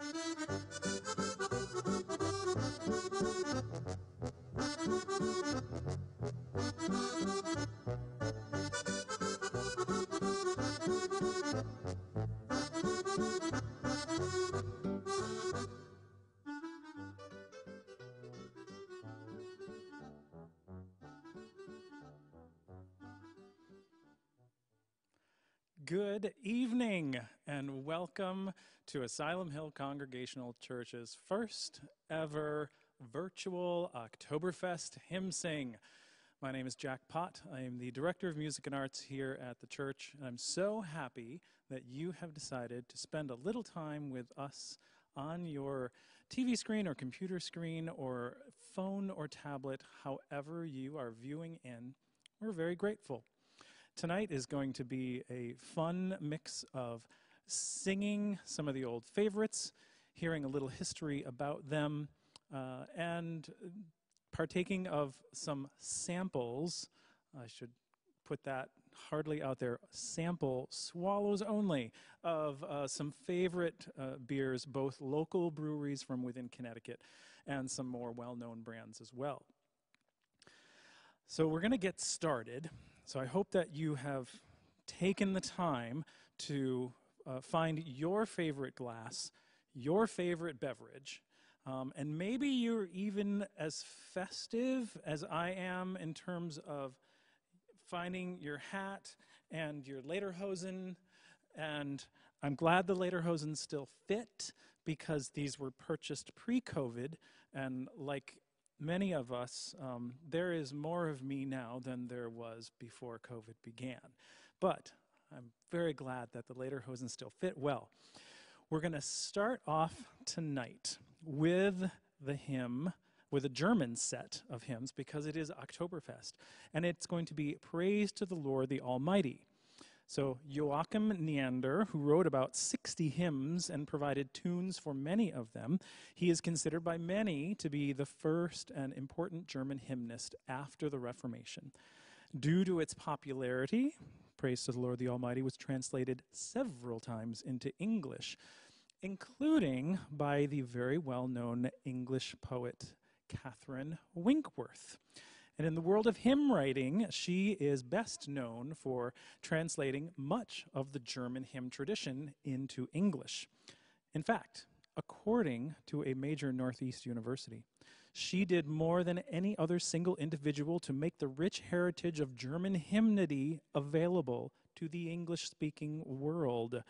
Thank you. Good evening and welcome to Asylum Hill Congregational Church's first ever virtual Oktoberfest hymn sing. My name is Jack Pott. I am the Director of Music and Arts here at the church, and I'm so happy that you have decided to spend a little time with us on your TV screen or computer screen or phone or tablet, however you are viewing in. We're very grateful. Tonight is going to be a fun mix of singing some of the old favorites, hearing a little history about them, uh, and partaking of some samples. I should put that hardly out there. Sample swallows only of uh, some favorite uh, beers, both local breweries from within Connecticut and some more well known brands as well. So we're going to get started. So I hope that you have taken the time to uh, find your favorite glass, your favorite beverage, um, and maybe you're even as festive as I am in terms of finding your hat and your lederhosen. And I'm glad the lederhosen still fit because these were purchased pre-COVID and like many of us, um, there is more of me now than there was before COVID began. But I'm very glad that the lederhosen still fit well. We're going to start off tonight with the hymn, with a German set of hymns, because it is Oktoberfest. And it's going to be Praise to the Lord the Almighty. So Joachim Neander, who wrote about 60 hymns and provided tunes for many of them, he is considered by many to be the first and important German hymnist after the Reformation. Due to its popularity, Praise to the Lord the Almighty was translated several times into English, including by the very well-known English poet Catherine Winkworth. And in the world of hymn writing, she is best known for translating much of the German hymn tradition into English. In fact, according to a major Northeast university, she did more than any other single individual to make the rich heritage of German hymnody available to the English speaking world.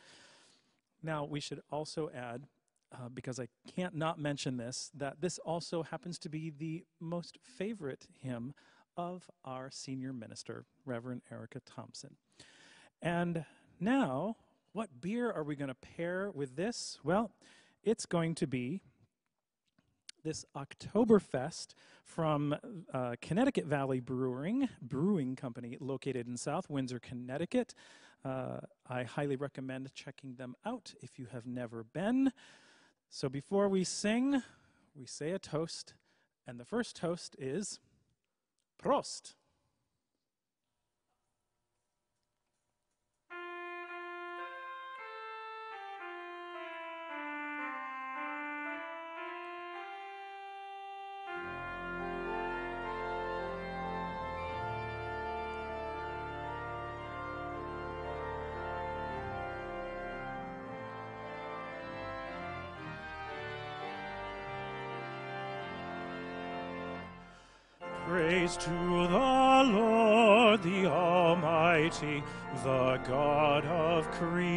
Now, we should also add uh, because I can't not mention this, that this also happens to be the most favorite hymn of our senior minister, Reverend Erica Thompson. And now, what beer are we going to pair with this? Well, it's going to be this Oktoberfest from uh, Connecticut Valley Brewing, Brewing Company, located in South Windsor, Connecticut. Uh, I highly recommend checking them out if you have never been. So before we sing, we say a toast, and the first toast is Prost. Praise to the Lord, the Almighty, the God of creation.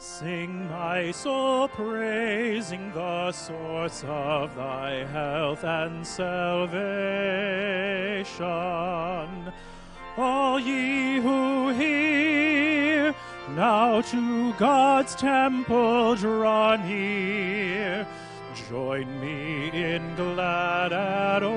Sing, my soul, praising the source of thy health and salvation. All ye who hear, now to God's temple draw near Join me in glad adoration.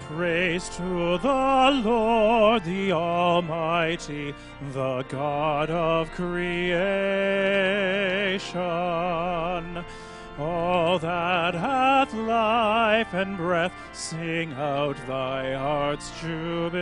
Praise to the Lord, the Almighty, the God of creation. All that hath life and breath, sing out thy heart's jubilation.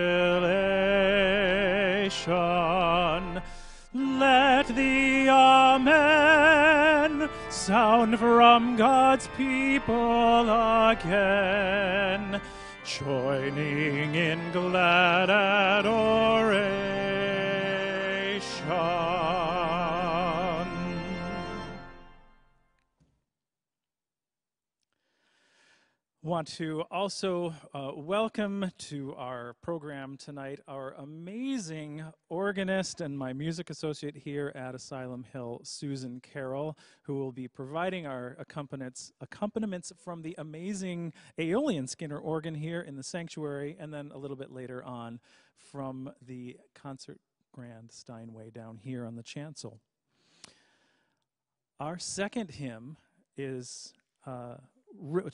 Let the Amen sound from God's people again, joining in glad adoration. Want to also uh, welcome to our program tonight our amazing organist and my music associate here at Asylum Hill, Susan Carroll, who will be providing our accompaniments, accompaniments from the amazing Aeolian Skinner organ here in the sanctuary, and then a little bit later on from the concert grand Steinway down here on the chancel. Our second hymn is. Uh,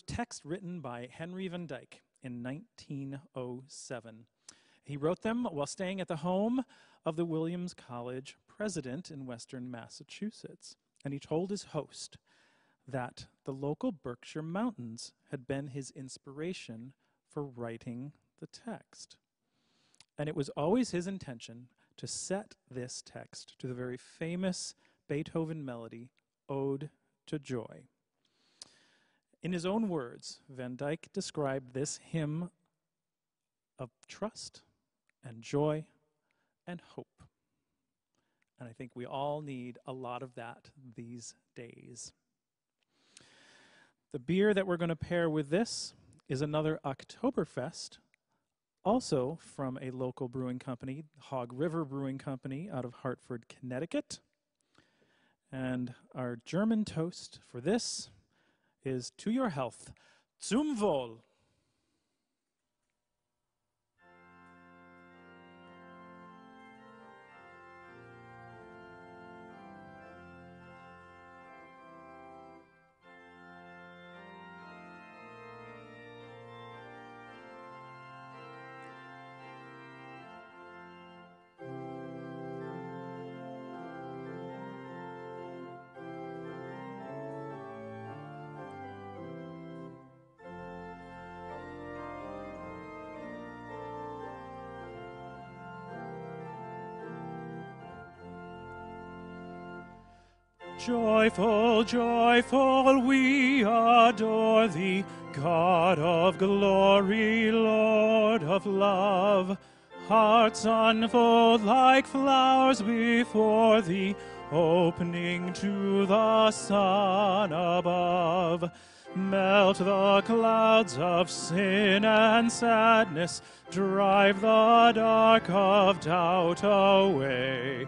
text written by Henry Van Dyke in 1907. He wrote them while staying at the home of the Williams College president in western Massachusetts. And he told his host that the local Berkshire Mountains had been his inspiration for writing the text. And it was always his intention to set this text to the very famous Beethoven melody, Ode to Joy. In his own words, Van Dyke described this hymn of trust and joy and hope. And I think we all need a lot of that these days. The beer that we're going to pair with this is another Oktoberfest, also from a local brewing company, Hog River Brewing Company out of Hartford, Connecticut. And our German toast for this is to your health. Zum Wohl. Joyful, joyful, we adore thee, God of glory, Lord of love. Hearts unfold like flowers before thee, opening to the sun above. Melt the clouds of sin and sadness, drive the dark of doubt away.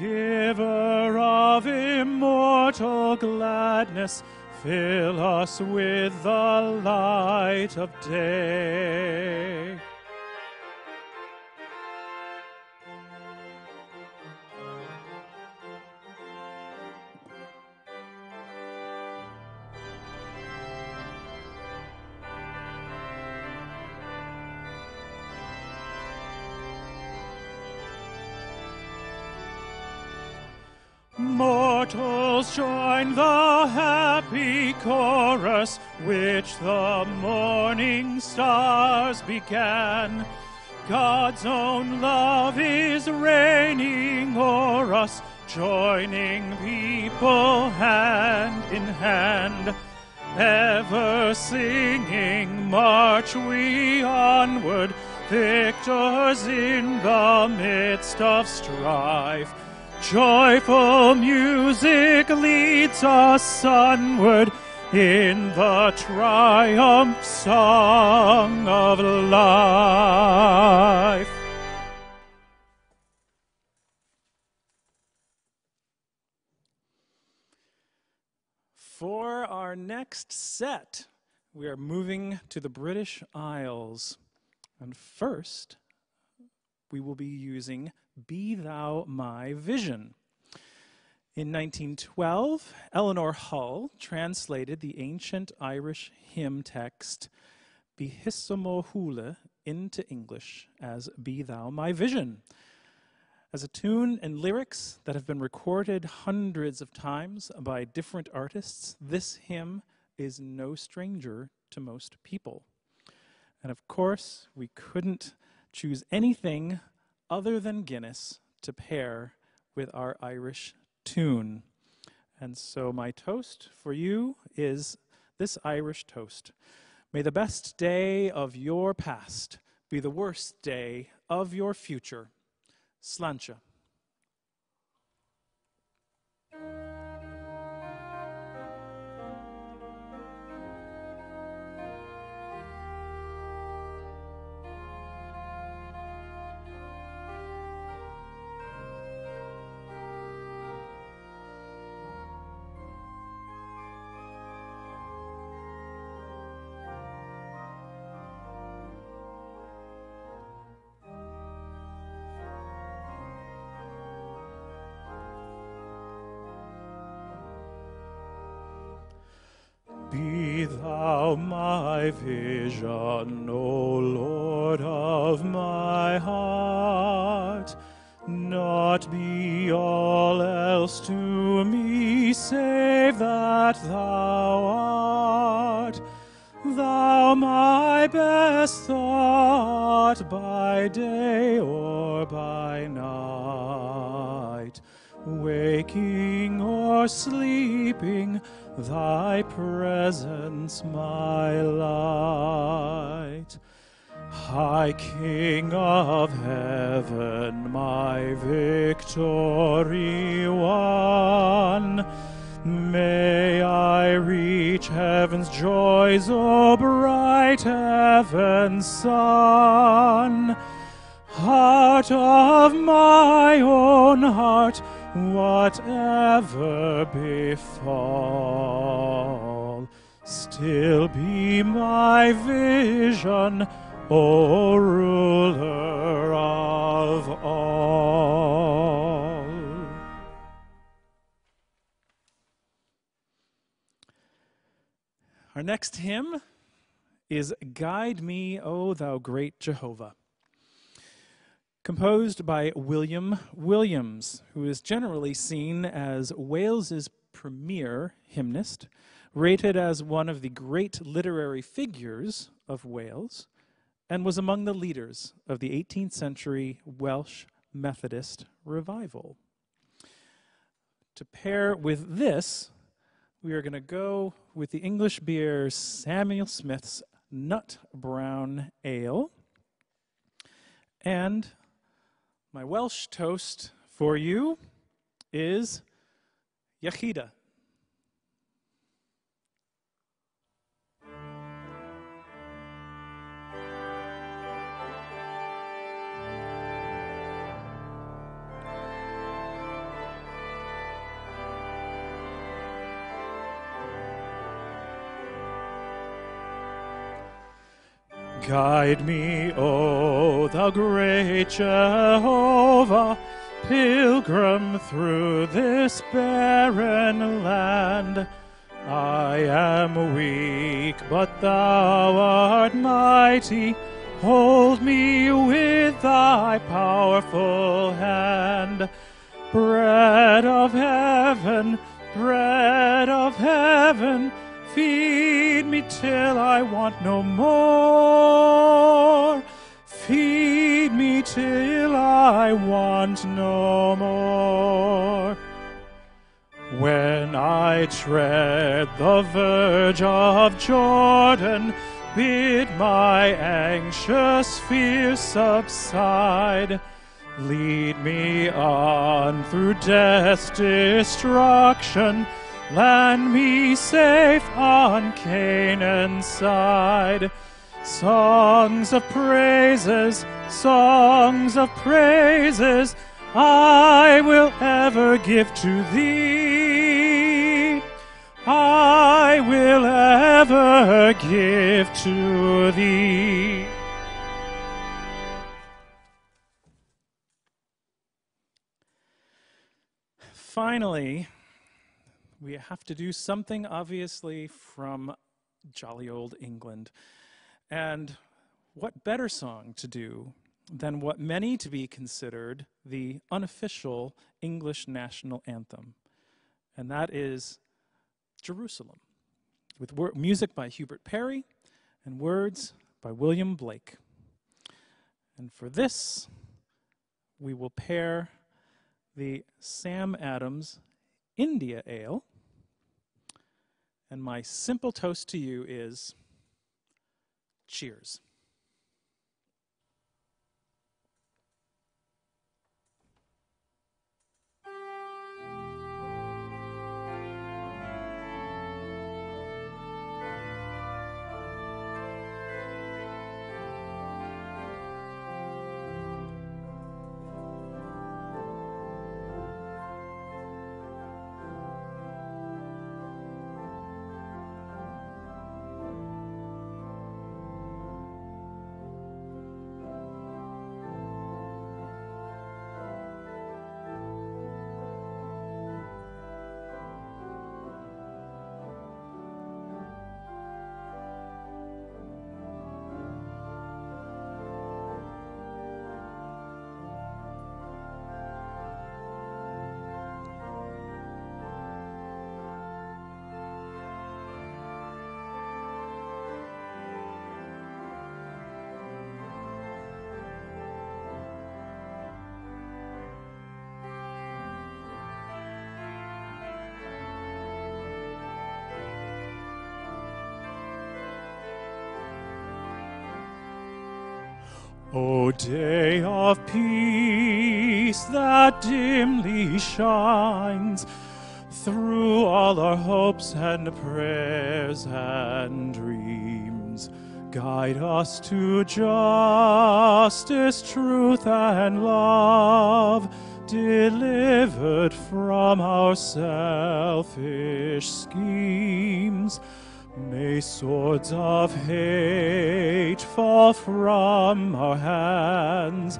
Giver of immortal gladness, fill us with the light of day. Chorus which the morning stars began. God's own love is reigning o'er us, joining people hand in hand. Ever singing, march we onward, victors in the midst of strife. Joyful music leads us onward in the triumph song of life. For our next set, we are moving to the British Isles. And first, we will be using be Thou My Vision. In 1912, Eleanor Hull translated the ancient Irish hymn text Bí Thusa 'mo Shúile into English as Be Thou My Vision. As a tune and lyrics that have been recorded hundreds of times by different artists, this hymn is no stranger to most people. And of course, we couldn't choose anything other than Guinness to pair with our Irish tune. And so, my toast for you is this Irish toast May the best day of your past be the worst day of your future. Sláinte. Be thou my vision, O Lord of my heart. Not be all else to me save that thou art. Thou my best thought by day or by night, waking or sleeping thy presence my light. High King of heaven, my victory won, may I reach heaven's joys, O bright heaven's sun. Heart of my own heart, whatever befall, still be my vision, O ruler of all. Our next hymn is Guide Me, O Thou Great Jehovah composed by William Williams, who is generally seen as Wales's premier hymnist, rated as one of the great literary figures of Wales, and was among the leaders of the 18th century Welsh Methodist revival. To pair with this, we are going to go with the English beer Samuel Smith's Nut Brown Ale. And my Welsh toast for you is Iechyd da. Guide me, O thou great Jehovah, pilgrim through this barren land. I am weak, but thou art mighty. Hold me with thy powerful hand. Bread of heaven, bread of heaven, Feed me till I want no more. Feed me till I want no more. When I tread the verge of Jordan, bid my anxious fears subside. Lead me on through death's destruction Land me safe on Canaan's side. Songs of praises, songs of praises, I will ever give to thee. I will ever give to thee. Finally, we have to do something obviously from jolly old England. And what better song to do than what many to be considered the unofficial English national anthem? And that is Jerusalem, with wor- music by Hubert Parry and words by William Blake. And for this, we will pair the Sam Adams India Ale. And my simple toast to you is cheers. O day of peace that dimly shines through all our hopes and prayers and dreams, guide us to justice, truth, and love, delivered from our selfish schemes. May swords of hate fall from our hands,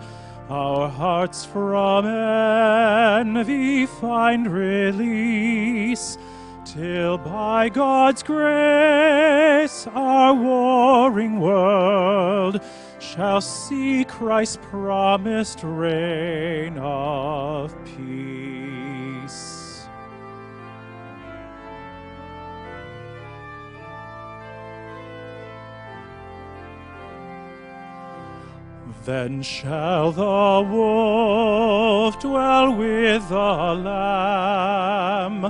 our hearts from envy find release, till by God's grace our warring world shall see Christ's promised reign of peace. Then shall the wolf dwell with the lamb,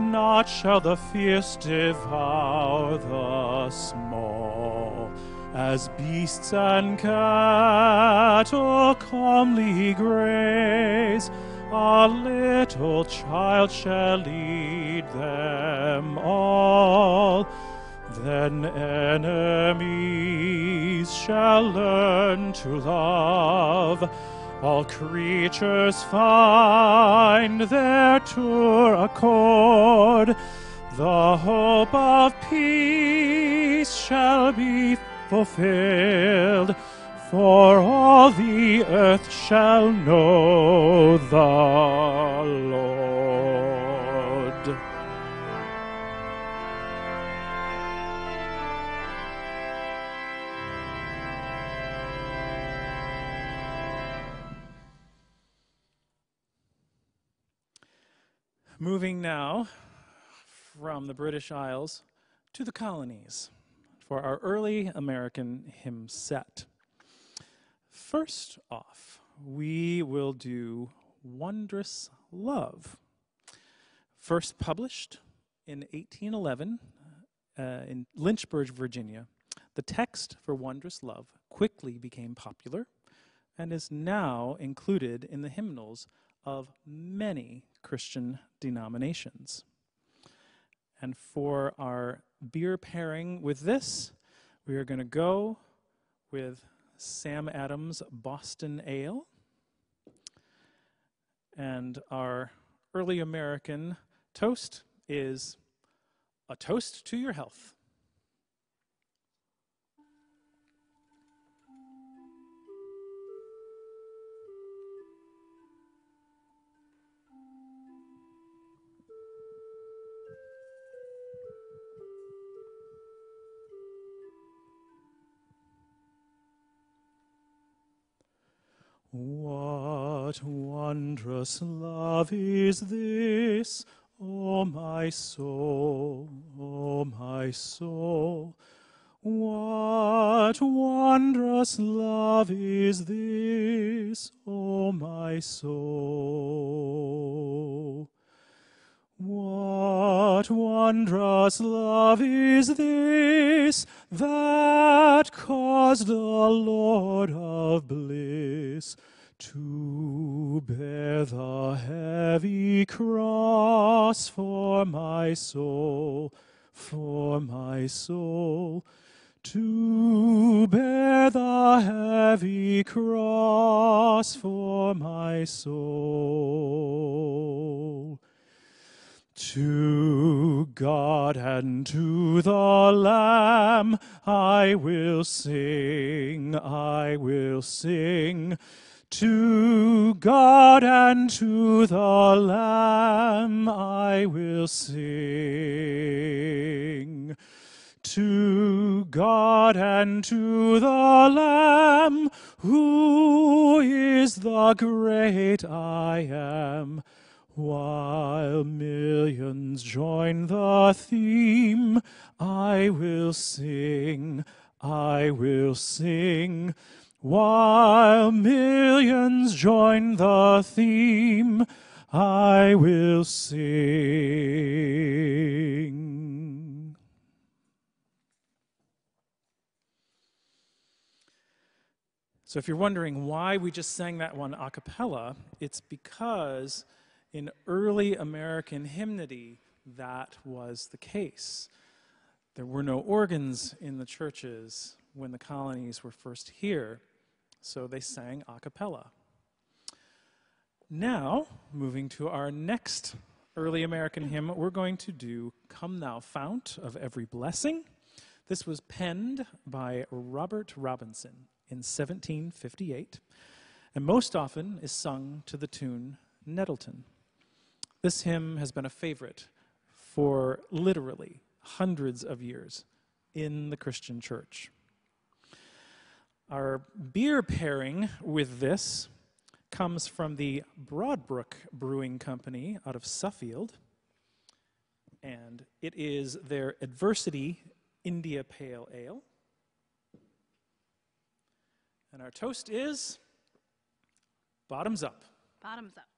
not shall the fierce devour the small. As beasts and cattle calmly graze, a little child shall lead them all. Then enemies shall learn to love. All creatures find their true accord. The hope of peace shall be fulfilled, for all the earth shall know the Lord. Moving now from the British Isles to the colonies for our early American hymn set. First off, we will do Wondrous Love. First published in 1811 uh, in Lynchburg, Virginia, the text for Wondrous Love quickly became popular and is now included in the hymnals of many Christian denominations. And for our beer pairing with this, we are going to go with Sam Adams Boston Ale. And our early American toast is a toast to your health. Wondrous love is this, O my soul, O my soul? What wondrous love is this, O my soul? What wondrous love is this that caused the Lord of bliss to bear the heavy cross for my soul, for my soul? to bear the heavy cross for my soul. To God and to the Lamb I will sing, I will sing. To God and to the Lamb I will sing to God and to the Lamb, who is the great I am. While millions join the theme, I will sing, I will sing. While millions join the theme, I will sing. So if you're wondering why we just sang that one a cappella, it's because in early American hymnody, that was the case. There were no organs in the churches when the colonies were first here, so they sang a cappella. Now, moving to our next early American hymn, we're going to do Come Thou Fount of Every Blessing. This was penned by Robert Robinson in 1758, and most often is sung to the tune Nettleton. This hymn has been a favorite for literally hundreds of years in the Christian church. Our beer pairing with this comes from the Broad Brook Brewing Company out of Suffield, and it is their Adversity India Pale Ale. And our toast is bottoms up. Bottoms up.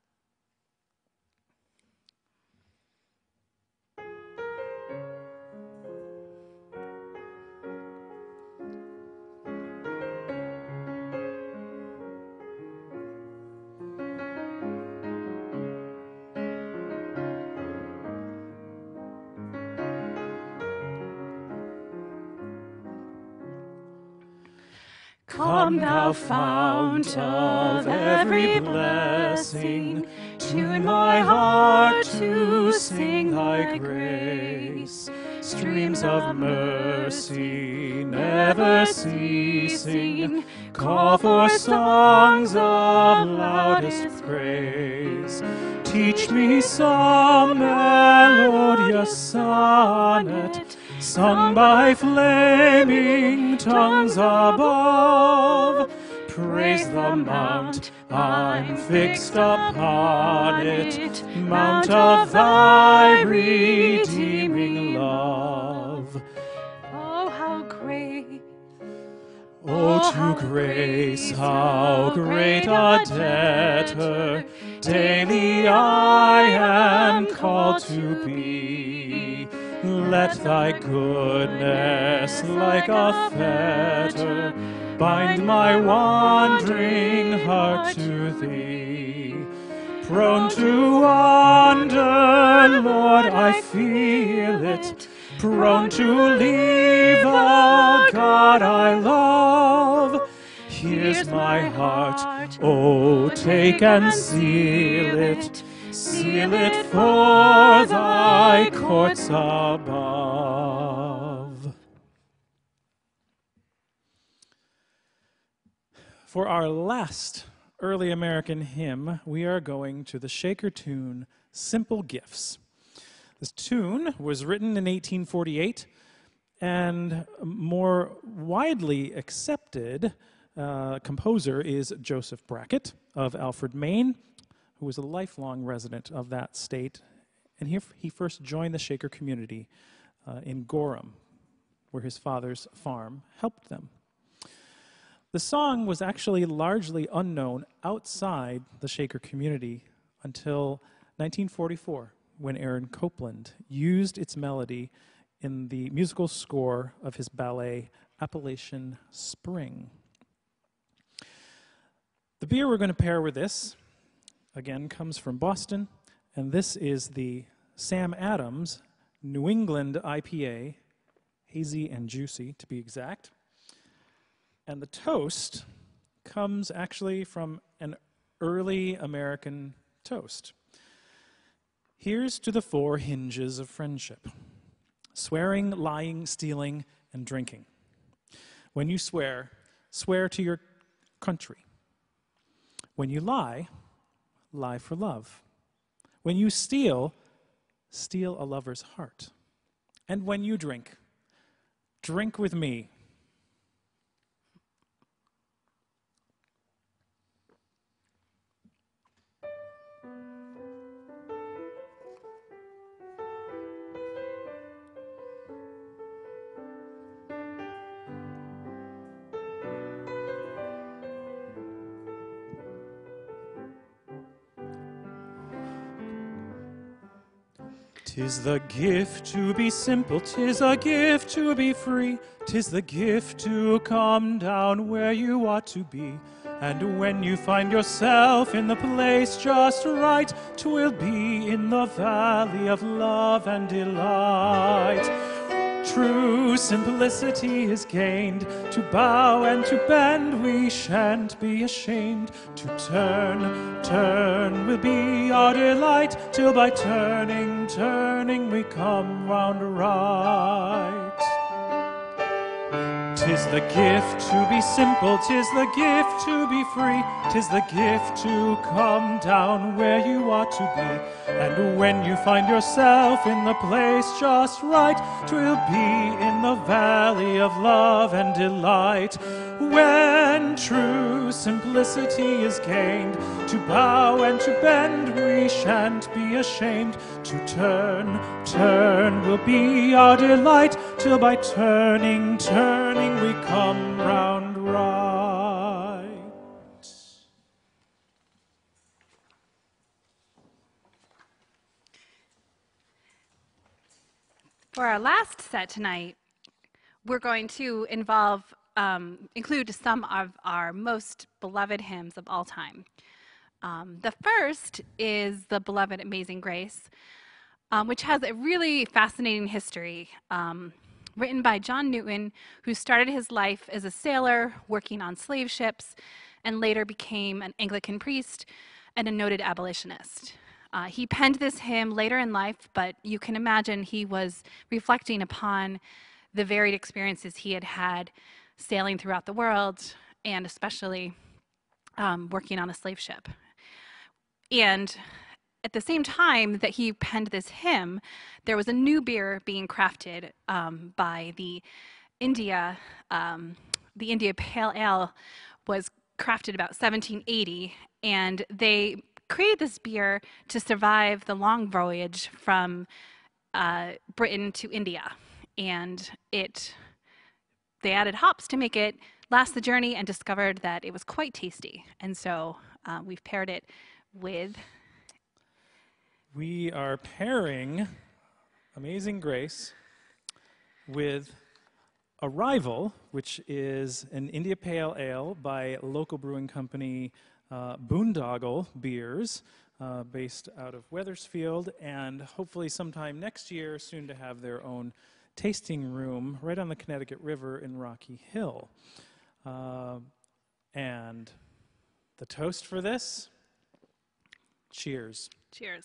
Come, thou fount of every blessing, tune my heart to sing thy grace. Streams of mercy never ceasing, call for songs of loudest praise. Teach me some melodious sonnet sung by flaming tongues above. Praise the mount, I'm fixed upon it, mount of thy redeeming love. Oh, how great! Oh, oh to grace, how great a debtor daily I am called to be. Let thy goodness, like a fetter, bind my wandering heart to thee. Prone to wander, Lord, I feel it. Prone to leave the God I love. Here's my heart, oh, take and seal it seal it for thy courts above. For our last early American hymn, we are going to the Shaker tune, Simple Gifts. This tune was written in 1848 and more widely accepted uh, composer is Joseph Brackett of Alfred, Maine, who was a lifelong resident of that state. And here he first joined the Shaker community uh, in Gorham where his father's farm helped them. The song was actually largely unknown outside the Shaker community until 1944, when Aaron Copland used its melody in the musical score of his ballet Appalachian Spring. The beer we're going to pair with this, again, comes from Boston, and this is the Sam Adams New England IPA, hazy and juicy to be exact. And the toast comes actually from an early American toast. Here's to the four hinges of friendship swearing, lying, stealing, and drinking. When you swear, swear to your country. When you lie, lie for love. When you steal, steal a lover's heart. And when you drink, drink with me Tis the gift to be simple, tis a gift to be free, tis the gift to come down where you ought to be. And when you find yourself in the place just right, twill be in the valley of love and delight. True simplicity is gained. To bow and to bend, we shan't be ashamed. To turn, turn will be our delight, till by turning, turning, we come round right. Tis the gift to be simple, tis the gift to be free, tis the gift to come down where you ought to be. And when you find yourself in the place just right, twill be in the valley of love and delight. When true simplicity is gained, to bow and to bend we shan't be ashamed. To turn, turn will be our delight, till by turning, turning we come round right. For our last set tonight, we're going to involve, um, include some of our most beloved hymns of all time. Um, the first is the beloved Amazing Grace, um, which has a really fascinating history. Um, written by John Newton, who started his life as a sailor working on slave ships and later became an Anglican priest and a noted abolitionist. Uh, he penned this hymn later in life, but you can imagine he was reflecting upon the varied experiences he had had sailing throughout the world and especially um, working on a slave ship. And at the same time that he penned this hymn, there was a new beer being crafted um, by the India. Um, the India Pale Ale was crafted about 1780, and they created this beer to survive the long voyage from uh, Britain to India. And it, they added hops to make it last the journey and discovered that it was quite tasty. And so uh, we've paired it with we are pairing Amazing Grace with Arrival, which is an India Pale Ale by local brewing company uh, Boondoggle Beers, uh, based out of Wethersfield, and hopefully sometime next year, soon to have their own tasting room right on the Connecticut River in Rocky Hill. Uh, and the toast for this cheers. Cheers.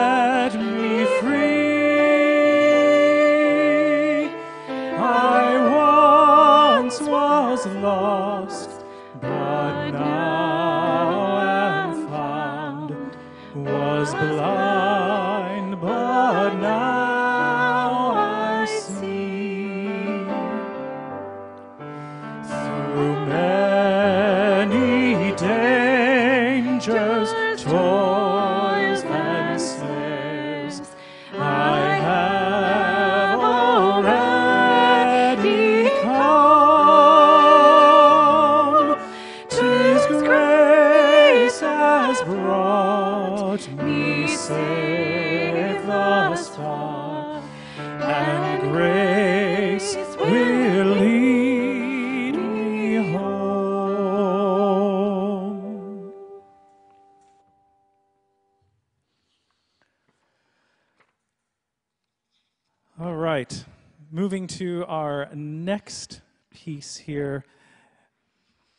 piece here.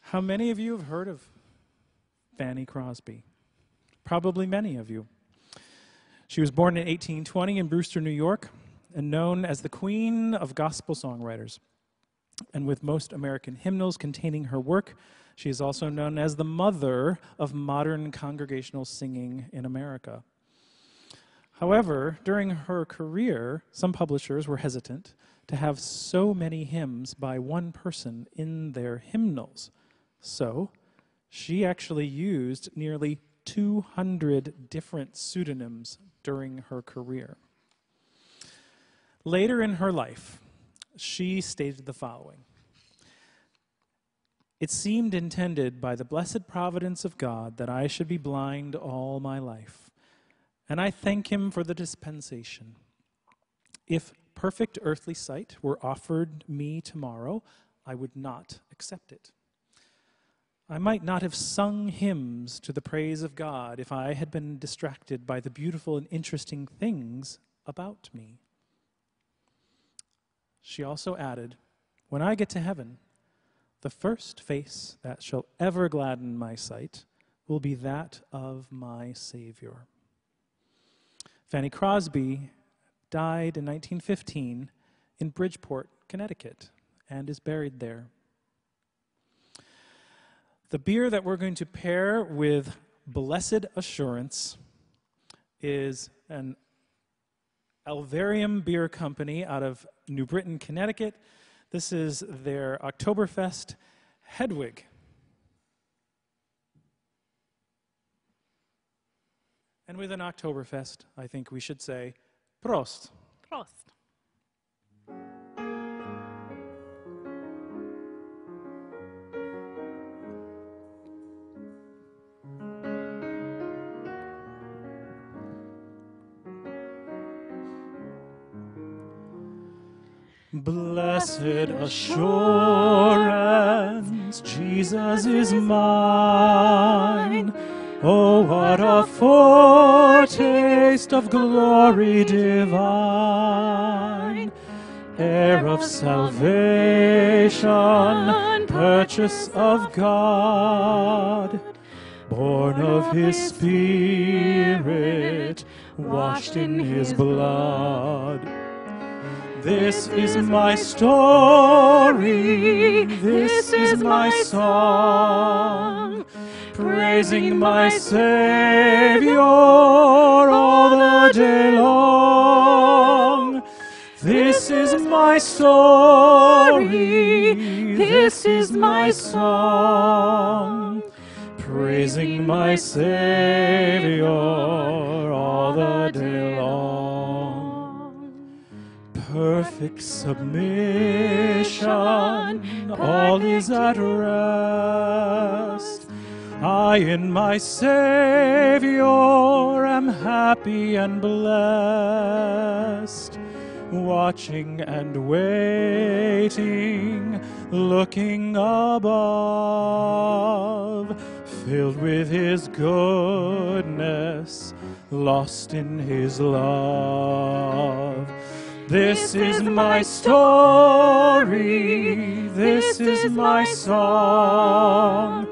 How many of you have heard of Fanny Crosby? Probably many of you. She was born in 1820 in Brewster, New York, and known as the Queen of Gospel Songwriters. And with most American hymnals containing her work, she is also known as the mother of modern congregational singing in America. However, during her career, some publishers were hesitant to have so many hymns by one person in their hymnals. So, she actually used nearly 200 different pseudonyms during her career. Later in her life, she stated the following It seemed intended by the blessed providence of God that I should be blind all my life, and I thank Him for the dispensation. If perfect earthly sight were offered me tomorrow, I would not accept it. I might not have sung hymns to the praise of God if I had been distracted by the beautiful and interesting things about me. She also added, When I get to heaven, the first face that shall ever gladden my sight will be that of my Savior. Fanny Crosby died in 1915 in Bridgeport, Connecticut, and is buried there. The beer that we're going to pair with Blessed Assurance is an Alvarium Beer Company out of New Britain, Connecticut. This is their Oktoberfest Hedwig. And with an Oktoberfest, I think we should say Prost. Prost. Blessed assurance, Jesus is mine. Oh, what a foretaste of glory divine, heir of salvation, purchase of God, born of His Spirit, washed in His blood. This is my story, this is my song, praising my Savior all the day long. This is my story, this is my song, praising my Savior all the day long. perfect submission, all is at rest. I in my Savior am happy and blessed, watching and waiting, looking above, filled with His goodness, lost in His love. This is my story, this is my song,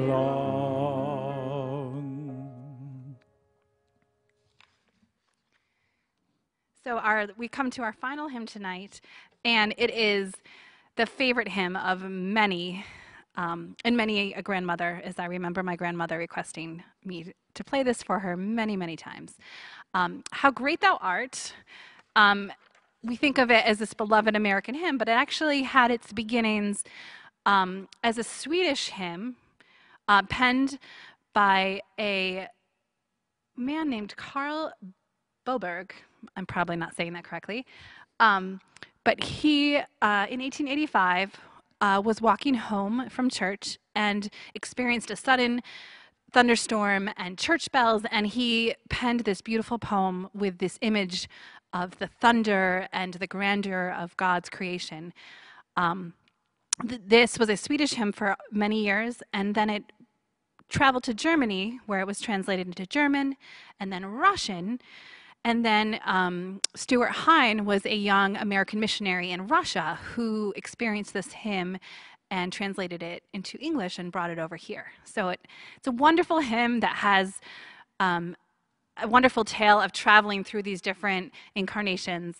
Our we come to our final hymn tonight, and it is the favorite hymn of many, um, and many a grandmother, as I remember my grandmother requesting me to play this for her many, many times. Um, How great thou art. Um, we think of it as this beloved American hymn, but it actually had its beginnings um, as a Swedish hymn uh, penned by a man named Carl Boberg. I'm probably not saying that correctly. Um, but he, uh, in 1885, uh, was walking home from church and experienced a sudden thunderstorm and church bells, and he penned this beautiful poem with this image of the thunder and the grandeur of God's creation. Um, th- this was a Swedish hymn for many years, and then it traveled to Germany, where it was translated into German, and then Russian. And then um, Stuart Hine was a young American missionary in Russia who experienced this hymn and translated it into English and brought it over here. So it, it's a wonderful hymn that has um, a wonderful tale of traveling through these different incarnations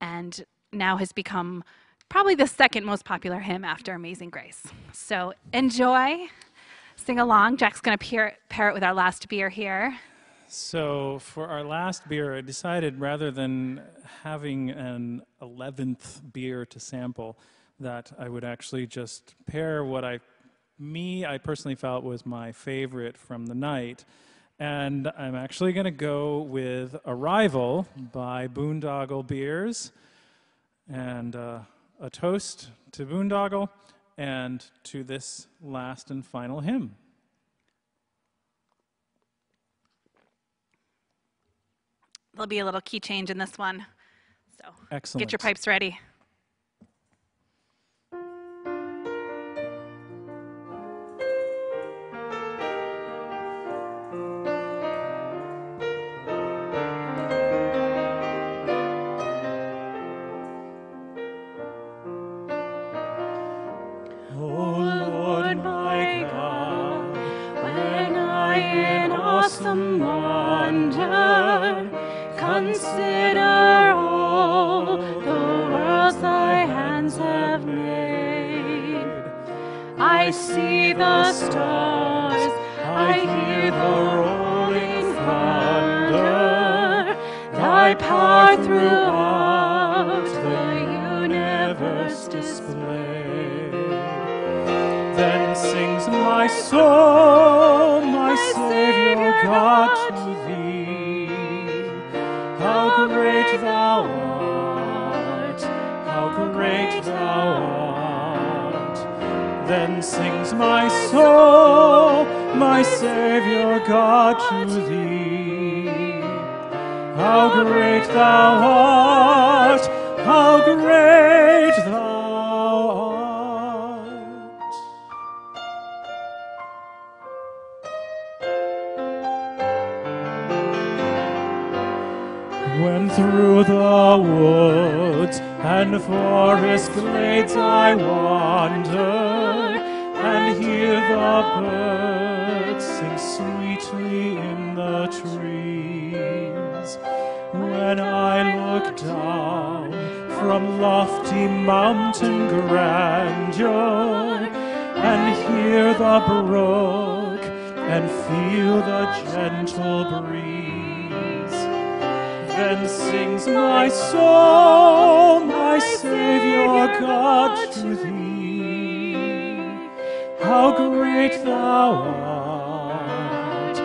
and now has become probably the second most popular hymn after Amazing Grace. So enjoy, sing along. Jack's going to pair, pair it with our last beer here. So for our last beer, I decided rather than having an 11th beer to sample, that I would actually just pair what I, me, I personally felt was my favorite from the night. And I'm actually going to go with Arrival by Boondoggle Beers. And uh, a toast to Boondoggle and to this last and final hymn. There'll be a little key change in this one. So Excellent. get your pipes ready. The woods and forest glades I wander and hear the birds sing sweetly in the trees. When I look down from lofty mountain grandeur and hear the brook and feel the gentle breeze. Then sings my soul, my Savior God, to thee. How great thou art,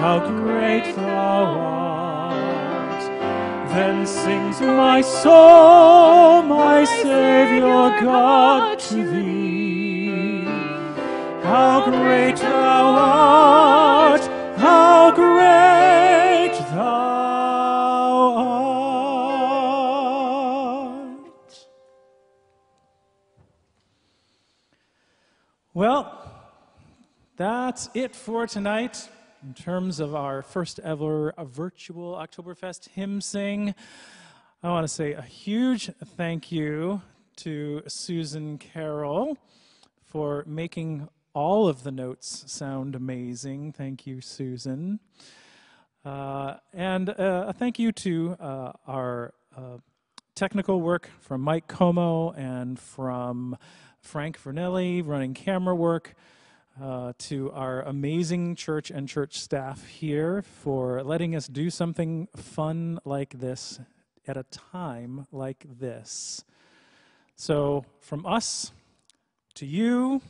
how great thou art. Then sings my soul, my Savior God, to thee. How great thou art, how great Well, that's it for tonight in terms of our first ever virtual Oktoberfest hymn sing. I want to say a huge thank you to Susan Carroll for making all of the notes sound amazing. Thank you, Susan. Uh, and uh, a thank you to uh, our uh, technical work from Mike Comeau and from Frank Virnelli running camera work. Uh, to our amazing church and church staff here for letting us do something fun like this at a time like this. So, from us to you,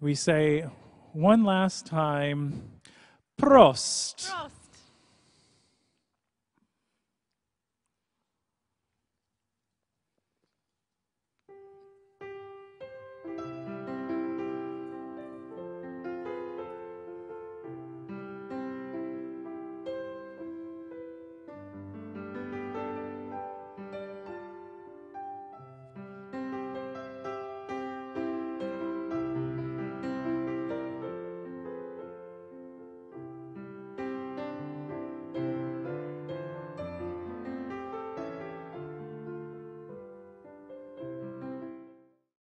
we say one last time Prost. Prost.